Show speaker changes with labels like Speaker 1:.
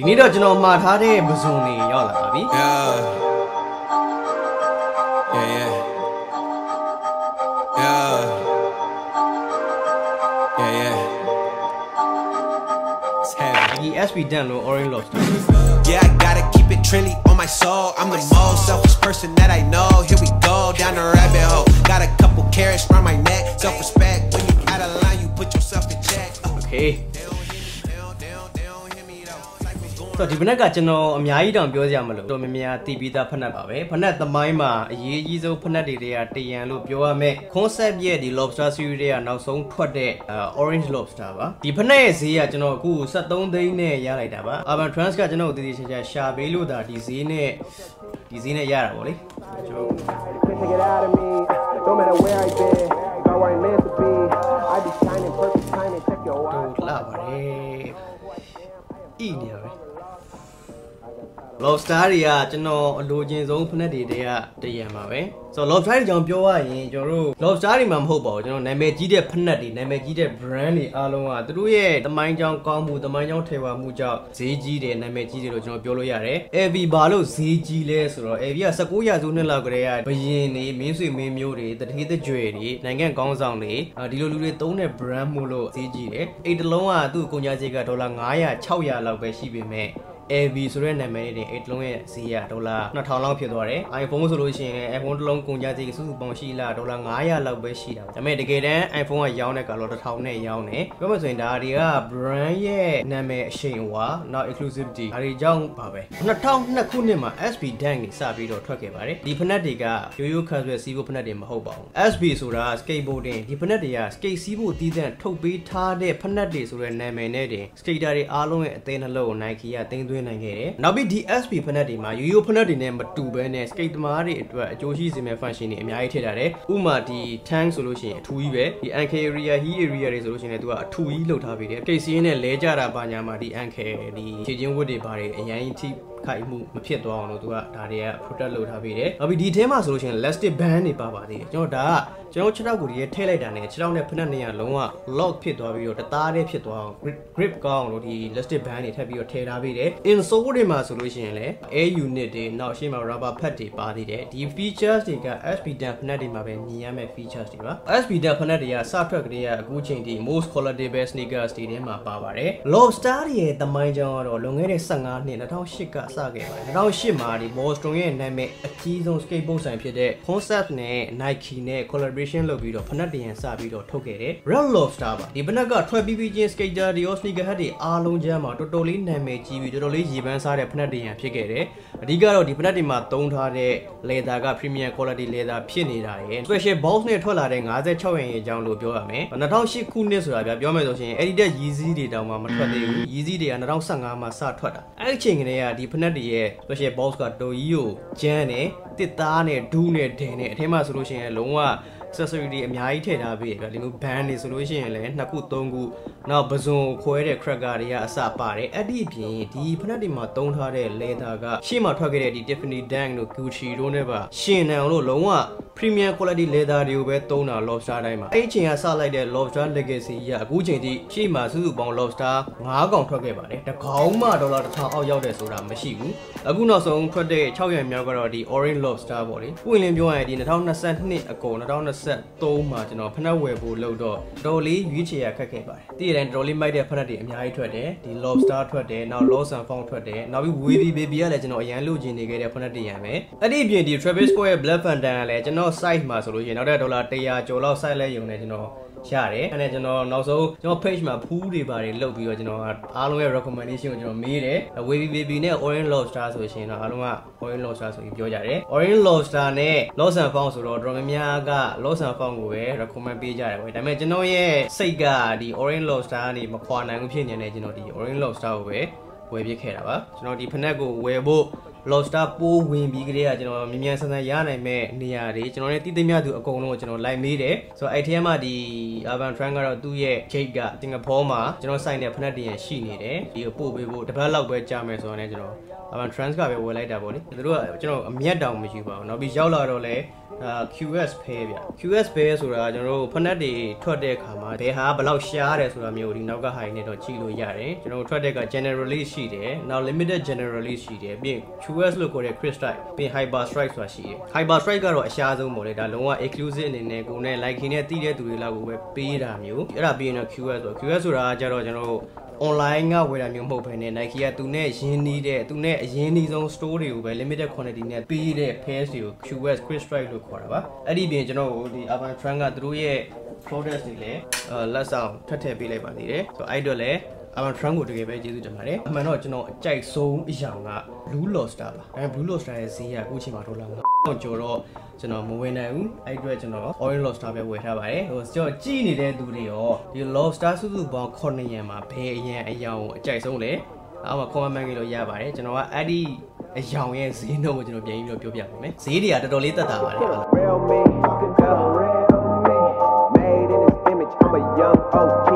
Speaker 1: ဒီနေ့တော့ကျွန်တော်မှာထားတဲ့ပဇွန်တွေရောက်လာပါပြီ
Speaker 2: Yeah. Yeah, yeah. Yeah. Yeah, yeah. It's heavy.
Speaker 1: ဒီ SP Dan လို့ Orange Lobster
Speaker 2: Yeah, I gotta keep it trendy on my soul. I'm the most selfish person that I know. Here we go down the rabbit hole. Got a couple carrots round my neck. Self respect. When you out of line, you put yourself in check. Uh,
Speaker 1: Okay ဆိုတော့ဒီဘက်ကကျွန်တော်အများကြီးတောင်ပြောစရာမလိုတော်များများတီးပြီးသားဖက်နှက်ပါပဲဖက်နှက်သမိုင်းမှာအရေးကြီးဆုံးဖက်နှက်တွေတွေကတရံလို့ပြောရမယ် concept ရဲ့ဒီ lobster series တွေကနောက်ဆုံးထွက်တဲ့ orange lobster ပါဒီဖက်နှက်ရဲ့ဈေးကကျွန်တော်အခု73သိန်းနဲ့ရလိုက်တာပါ urban trans ကကျွန်တော်တို့တည်တည်ချာချာရှာပေးလို့ဒါဒီဈေးနဲ့ဒီဈေးနဲ့ရတာပေါ့လေကျွန်တော်
Speaker 3: Couldn't take it out of me. No matter where I've been,
Speaker 1: lobster တွေကကျွန်တော်အလိုချင်ဆုံးဖက်နှက်တွေတည်းကတရံပါပဲဆိုတော့ lobster တွေကြောင့်ပြောရရင်ကျွန်တော်တို့ lobster တွေမှာမဟုတ်ပါဘူးကျွန်တော်နာမည်ကြီးတဲ့ဖက်နှက်တွေနာမည်ကြီးတဲ့ brand တွေအားလုံးကသူတို့ရဲ့တမိုင်းကြောင်းကောင်းမှုတမိုင်းကြောင်းထေဝါမှုကြောင့်ဈေးကြီးတယ်နာမည်ကြီးတယ်လို့ကျွန်တော်ပြောလို့ရတယ် AV ဘာလို့ဈေးကြီးလဲဆိုတော့ AV က19ရာစုနှစ်လောက်ကတည်းကဘရင်တွေမင်းဆွေမင်းမျိုးတွေတတိတကြွယ်တွေနိုင်ငံကောင်းဆောင်တွေအာဒီလိုလူတွေသုံးတဲ့ brand မို့လို့ဈေးကြီးတယ်အိတ်တစ်လုံးကသူ့ကုန်ကျစရိတ်ကဒေါ်လာ900 600လောက်ပဲရှိပေမဲ့ AV ဆိုတဲ့နာမည်နဲ့အဲ့တလုံးရဲ့ဈေးကဒေါ်လာ2000လောက်ဖြစ်သွားတယ် iPhone ဆိုလို့ရှိရင်လည်း iPhone တစ်လုံးကုန်ကျစရိတ်စုစုပေါင်းရှိလာဒေါ်လာ900လောက်ပဲရှိတာဒါပေမဲ့တကယ်တမ်း iPhone ကရောင်းတဲ့ကတော့1000နဲ့ရောင်းတယ်ပြောမှဆိုရင်ဒါတွေက brand ရဲ့နာမည်အရှိန်အဝါနောက် exclusivity ဒါတွေကြောင့်ပါပဲ2002ခုနှစ်မှာ SB Dunk တွေစပြီးတော့ထွက်ခဲ့ပါတယ်ဒီဖနက်တွေကရိုးရိုး casual စီးဖို့ဖနက်တွေမဟုတ်ပါဘူး SB ဆိုတာ skateboarding ဒီဖနက်တွေက skate စီးဖို့တည်တဲ့ထုတ်ပေးထားတဲ့ဖနက်တွေဆိုတဲ့နာမည်နဲ့တင် skater တွေအားလုံးရဲ့အသေးနှလုံးကို Nike ကတင်သွင်းနိုင်ခဲ့တယ်နောက်ပြီးဒီ SB ဖနက်တွေမှာရိုးရိုးဖနက်တွေနဲ့မတူဘဲနဲ့ skate သမားတွေအတွက်အကျိုးရှိစေမယ့် function တွေအများကြီးထည့်ထားတယ်ဥပမာဒီ tank ဆိုလို့ရှိရင်အထူးကြီးပဲဒီ ank area heel area တွေဆိုလို့ရှိရင်လည်းသူကအထူးကြီးလှုပ်ထားပေးတယ် skate စီးရင်နဲ့လဲကြတာပါညာမှာဒီ ank ဒီခြေချင်းဝတ်တွေပါတယ်အရင်ကြီးထိခိုက်မှုမဖြစ်သွားအောင်လို့သူကဒါတွေက protect လုပ်ထားပေးတယ်။နောက်ပြီးဒီထဲမှာဆိုလို့ရှိရင် elastic band တွေပါပါသေးတယ်။ကျွန်တော်ဒါကကျွန်တော်ခြေထောက်ကိုဒီရဲထည့်လိုက်တာနဲ့ခြေထောက်နဲ့ဖက်နှက်နေရလုံးဝ lock ဖြစ်သွားပြီးတော့တသားတည်းဖြစ်သွားအောင် grip grip ကောင်းအောင်လို့ဒီ elastic band တွေထပ်ပြီးတော့ထည့်ထားပေးတယ်။ insole တွေမှာဆိုလို့ရှိရင်လည်း air unit တွေနောက်ရှေ့မှာ rubber pad တွေပါသေးတယ်။ဒီ features တွေက SB Dan ဖက်နှက်တွေမှာပဲမြင်ရမယ့် features တွေပါ။ SB Dan ဖက်နှက်တွေကစထွက်ကလေးကအခုချိန်ထိ most quality sneakers တွေထဲမှာပါပါတယ်။ Lobster တွေရဲ့တမိုင်းကြောင်းကတော့လွန်ခဲ့တဲ့15နှစ်2008ကစခဲ့ပါတယ်2008မှာဒီ Boston ရဲ့နာမည်အကြီးဆုံး skateboard ဆိုင်ဖြစ်တဲ့ Concept နဲ့ Nike နဲ့ collaboration လုပ်ပြီးတော့ဖနက်တရံစပြီးတော့ထုတ်ခဲ့တယ် Red Lobster ပါဒီဖနက်ကထွက်ပြီးပြီးချင်း skater တွေရော sneaker head တွေအားလုံးကျမ်းမှာတော်တော်လေးနာမည်ကြီးပြီးတော်တော်လေးရည်ပန်းစားတဲ့ဖနက်တရံဖြစ်ခဲ့တယ်အဓိကတော့ဒီဖနက်တွေမှာသုံးထားတဲ့ leather က premium quality leather ဖြစ်နေတာရယ် special box နဲ့ထွက်လာတဲ့56ရန်ရဲ့အကြောင်းလို့ပြောရမယ်2008ခုနှစ်ဆိုတာဗျပြောမယ်ဆိုရင်အဲ့ဒီတက် Yeezy တွေတောင်မှမထွက်သေးဘူး Yeezy တွေက2015မှာစထွက်တာအဲ့ဒီအချိန်ကလေးကဒီဖနက်တွေရဲ့ special box ကတော်ကြီးကိုကျန်းနဲ့တစ်သားနဲ့ဒူးနဲ့ဒင်နဲ့အထက်မှာဆိုလို့ရှိရင်လုံးဝ accessory တွေအများကြီးထည့်ထားပေးတယ်ဗျဒီလို band တွေဆိုလို့ရှိရင်လည်းနှစ်ခုသုံးခုနောက်ပဇွန်ခွဲတဲ့ cracker တွေကအစပါတယ်အဲ့ဒီအပြင်ဒီဖနက်တွေမှာသုံးထားတဲ့ leather ကရှေ့မှာထွက်ခဲ့တဲ့ဒီ Tiffany Dunk တို့ Gucci တို့နဲ့ပါရှင်နံလို့လုံးဝ premium quality leather တွေကိုပဲသုံးတာ lobster တိုင်းမှာအဲ့ဒီအချိန်ကစလိုက်တဲ့ lobster legacy ကြီးကအခုချိန်ထိရှေ့မှာစုစုပေါင်း lobster 9កောင်ထွက်ခဲ့ပါတယ်တစ်ခေါင်းမှဒေါ်လာ1000အောက်ရောက်တယ်ဆိုတာမရှိဘူးအခုနောက်ဆုံးထွက်တဲ့6ရံမြောက်ကတော့ဒီ orange lobster ပေါ့လေပွင့်လင်းပြောရရင်ဒီ2022အကုန်2023မှာကျွန်တော်ဖနက်ဝယ်ဖို့လုပ်တော့တော်လေးရွေးချယ်ရခက်ခဲ့ပါတယ်တည့်ရတဲ့တော်လေးမိုက်တဲ့ဖနက်တွေအများကြီးထွက်တယ်ဒီ lobster ထွက်တယ်နောက် lost and found ထွက်တယ်နောက်ပြီး wavy baby ကလည်းကျွန်တော်အရန်လိုချင်နေခဲ့တဲ့ဖနက်တွေရံပဲအဲ့ဒီအပြင်ဒီ Travis Scott ရဲ့ Black Phantom ကလည်းကျွန်တော် site မှာဆိုလို့ရှိရင်နောက်တဲ့ဒေါ်လာ100ကျော်လောက် site လဲယုံနေကျွန်တော် ရတယ်အဲ့ဒါကျွန်တော်နောက်ဆုံးကျွန်တော် page မှာဖူးတွေပါတယ်လုတ်ပြီးတော့ကျွန်တော်အားလုံးရဲ့ recommendation ကိုကျွန်တော်မေးတယ် wavy baby နဲ့ orange lobster ဆိုရှင်တော့အားလုံးက orange lobster ဆိုပြီးပြောကြတယ် orange lobster နဲ့ lost and found ဆိုတော့တော်တော်များများက lost and found ကိုပဲ recommend ပေးကြတယ်ပဲဒါပေမဲ့ကျွန်တော်ရဲ့စိတ်ကဒီ orange lobster ကနေမခွာနိုင်ဘူးဖြစ်နေတယ်ကျွန်တော်ဒီ orange lobster ကိုပဲဝယ်ပြစ်ခဲ့တာပါကျွန်တော်ဒီဖနက်ကိုဝယ်ဖို့ lobster ပိုးဝင်ပြီးကလေးကကျွန်တော်မြန်မြန်ဆန်ဆန်ရနိုင်မဲ့နေရာတွေကျွန်တော်လည်းတည်တည်မြသူအကုန်လုံးကိုကျွန်တော်လိုက်မေးတယ်ဆိုတော့အဲ့ထဲမှာဒီ urban trend ကတော့သူ့ရဲ့ gate ကစင်ကာပူမှာကျွန်တော်စိုက်တဲ့ဖနက်တရံရှိနေတယ်ဒီကိုပို့ပေးဖို့တစ်ပတ်လောက်ပဲကြာမယ်ဆိုတော့လည်းကျွန်တော် urban trends ကပဲဝယ်လိုက်တာပေါ့လေသူတို့ကကျွန်တော်အမျက်တောင်မရှိပါဘူးနောက်ပြီးရောက်လာတော့လည်းဒါ QS pair ဗျ QS pair ဆိုတာကျွန်တော်တို့ဖက်နက်တွေထွက်တဲ့အခါမှာဘယ်ဟာဘယ်လောက်ရှားတယ်ဆိုတာမျိုးဒီနောက်ကဟာနေတော့ကြည့်လို့ရတယ်ကျွန်တော်တို့ထွက်တဲ့က generally ရှိတယ်နောက် limited generally ရှိတယ်ပြီးရင် QS လို့ခေါ်တဲ့ crisp strike ပြီးရင် hyper strike ဆိုတာရှိတယ် hyper strike ကတော့အရှားဆုံးပေါ့လေဒါလုံးဝ exclusive အနေနဲ့ကိုယ်နဲ့ like နဲ့တီးတဲ့သူတွေလောက်ကိုပဲပေးတာမျိုးအဲ့ဒါပြီးရင်တော့ QS ဆို QS ဆိုတာကကြတော့ကျွန်တော်တို့ online ကဝယ်တာမျိုးမဟုတ်ဘဲနဲ့ Nike ကသူနဲ့ရင်းနှီးတဲ့သူနဲ့အရင်းနှီးဆုံး store တွေကိုပဲ limited quantity နဲ့ပေးတဲ့ pairs တွေကို QS Quick Strike လို့ခေါ်တာပါအဲ့ဒီပြင်ကျွန်တော်တို့ဒီ Urban Trend ကသူတို့ရဲ့ products တွေလည်းလက်ဆောင်ထပ်ထည့်ပေးလိုက်ပါသေးတယ်ဆိုတော့အဲ့တော့လည်း Urban Trend ကိုတကယ်ပဲကျေးဇူးတင်ပါတယ်အမှန်တော့ကျွန်တော်အကြိုက်ဆုံးအရာက Blue Lobster ပါအဲ Blue Lobster ရဲ့ဈေးကအခုချိန်မှာဒေါ်လာတော့ကျော်တော့ကျွန်တော်မဝယ်နိုင်ဘူးအဲ့အတွက်ကျွန်တော် Orange Lobster ပဲဝယ်ထားပါတယ်ဟိုကျွန်တော်ကြည့်နေတဲ့သူတွေရောဒီ Lobster စုစုပေါင်း9ရန်မှာဘယ်အရန်အယောင်အကြိုက်ဆုံးလဲ အောက်မှာ comment မှန်ကြလို့ရပါတယ်ကျွန်တော်ကအဲ့ဒီအယောင်ရဲ့ဈေးနှုန်းကိုကျွန်တော်ပြန်ပြီးတော့ပြောပြပါမယ်ဈေးတွေကတော်တော်လေးတက်တာပါတယ်
Speaker 3: Real me, that's a real me. Made in his image, I'm a young OG.